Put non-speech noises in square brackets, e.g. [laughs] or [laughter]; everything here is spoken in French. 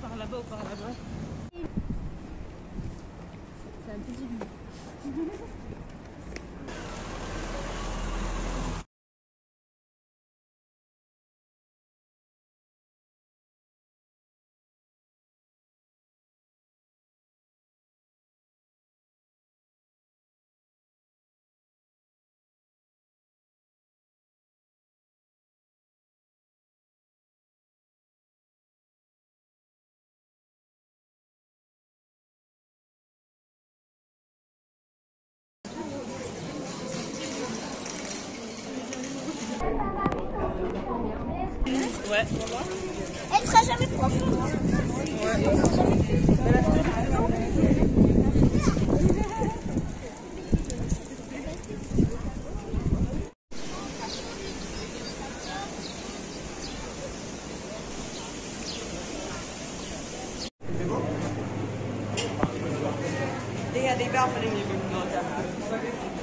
par là-bas ou par là-bas. C'est un petit [laughs] Ouais. Elle sera jamais prof. Det her det i hvert fald en noget, der